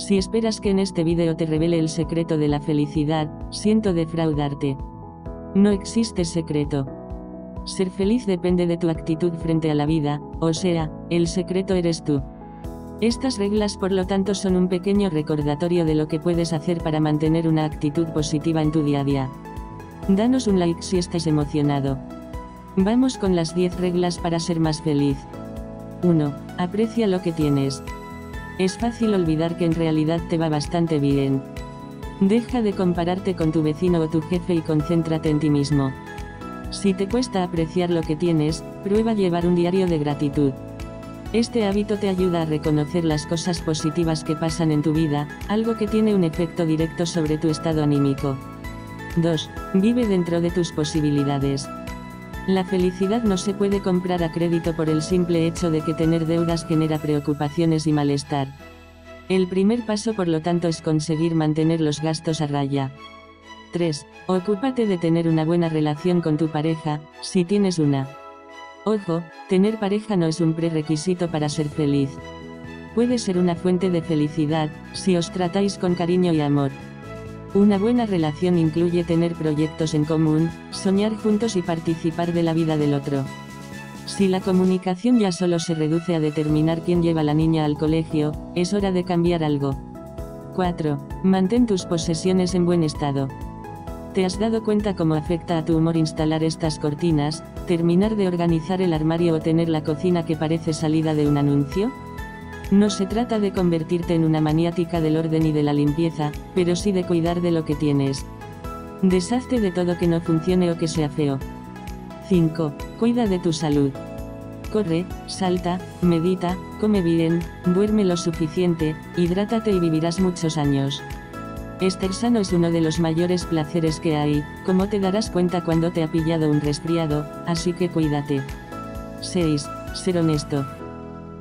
Si esperas que en este vídeo te revele el secreto de la felicidad, siento defraudarte. No existe secreto. Ser feliz depende de tu actitud frente a la vida, o sea, el secreto eres tú. Estas reglas por lo tanto son un pequeño recordatorio de lo que puedes hacer para mantener una actitud positiva en tu día a día. Danos un like si estás emocionado. Vamos con las 10 reglas para ser más feliz. 1. Aprecia lo que tienes. Es fácil olvidar que en realidad te va bastante bien. Deja de compararte con tu vecino o tu jefe y concéntrate en ti mismo. Si te cuesta apreciar lo que tienes, prueba llevar un diario de gratitud. Este hábito te ayuda a reconocer las cosas positivas que pasan en tu vida, algo que tiene un efecto directo sobre tu estado anímico. 2. Vive dentro de tus posibilidades. La felicidad no se puede comprar a crédito por el simple hecho de que tener deudas genera preocupaciones y malestar. El primer paso por lo tanto es conseguir mantener los gastos a raya. 3. Ocúpate de tener una buena relación con tu pareja, si tienes una. Ojo, tener pareja no es un prerequisito para ser feliz. Puede ser una fuente de felicidad, si os tratáis con cariño y amor. Una buena relación incluye tener proyectos en común, soñar juntos y participar de la vida del otro. Si la comunicación ya solo se reduce a determinar quién lleva la niña al colegio, es hora de cambiar algo. 4. Mantén tus posesiones en buen estado. ¿Te has dado cuenta cómo afecta a tu humor instalar estas cortinas, terminar de organizar el armario o tener la cocina que parece salida de un anuncio? No se trata de convertirte en una maniática del orden y de la limpieza, pero sí de cuidar de lo que tienes. Deshazte de todo que no funcione o que sea feo. 5. Cuida de tu salud. Corre, salta, medita, come bien, duerme lo suficiente, hidrátate y vivirás muchos años. Estar sano es uno de los mayores placeres que hay, como te darás cuenta cuando te ha pillado un resfriado, así que cuídate. 6. Ser honesto.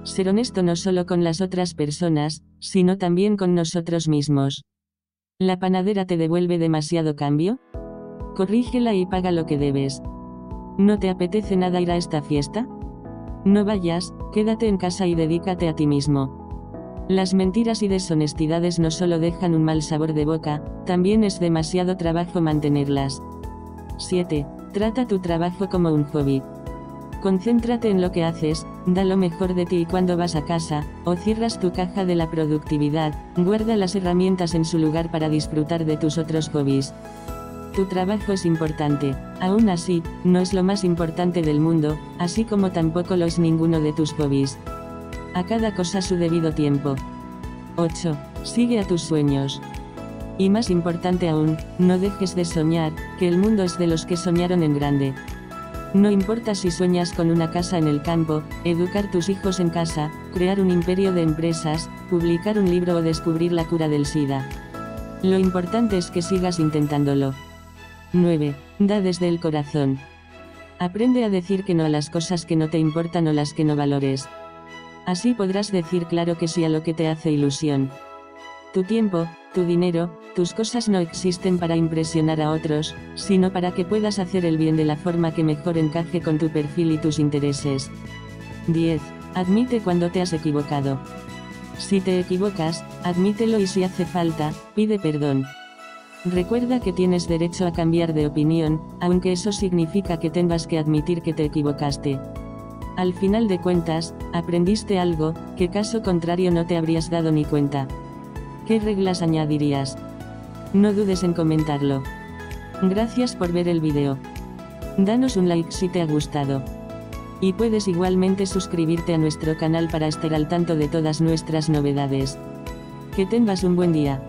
Ser honesto no solo con las otras personas, sino también con nosotros mismos. ¿La panadera te devuelve demasiado cambio? Corrígela y paga lo que debes. ¿No te apetece nada ir a esta fiesta? No vayas, quédate en casa y dedícate a ti mismo. Las mentiras y deshonestidades no solo dejan un mal sabor de boca, también es demasiado trabajo mantenerlas. 7. Trata tu trabajo como un hobby. Concéntrate en lo que haces, da lo mejor de ti y cuando vas a casa, o cierras tu caja de la productividad, guarda las herramientas en su lugar para disfrutar de tus otros hobbies. Tu trabajo es importante, aún así, no es lo más importante del mundo, así como tampoco lo es ninguno de tus hobbies. A cada cosa su debido tiempo. 8. Sigue a tus sueños. Y más importante aún, no dejes de soñar, que el mundo es de los que soñaron en grande. No importa si sueñas con una casa en el campo, educar tus hijos en casa, crear un imperio de empresas, publicar un libro o descubrir la cura del SIDA. Lo importante es que sigas intentándolo. 9. Da desde el corazón. Aprende a decir que no a las cosas que no te importan o las que no valores. Así podrás decir claro que sí a lo que te hace ilusión. Tu tiempo, tu dinero, tus cosas no existen para impresionar a otros, sino para que puedas hacer el bien de la forma que mejor encaje con tu perfil y tus intereses. 10. Admite cuando te has equivocado. Si te equivocas, admítelo y si hace falta, pide perdón. Recuerda que tienes derecho a cambiar de opinión, aunque eso significa que tengas que admitir que te equivocaste. Al final de cuentas, aprendiste algo, que caso contrario no te habrías dado ni cuenta. ¿Qué reglas añadirías? No dudes en comentarlo. Gracias por ver el video. Danos un like si te ha gustado. Y puedes igualmente suscribirte a nuestro canal para estar al tanto de todas nuestras novedades. Que tengas un buen día.